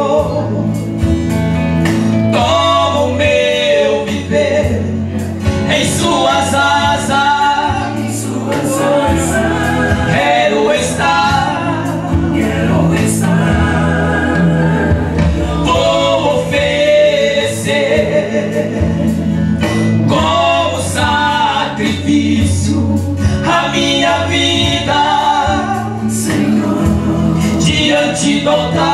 Senhor, como meu viver em suas asas, suas asas. Quero estar, quero estar, vou oferecer como sacrifício a minha vida, Senhor, diante do altar.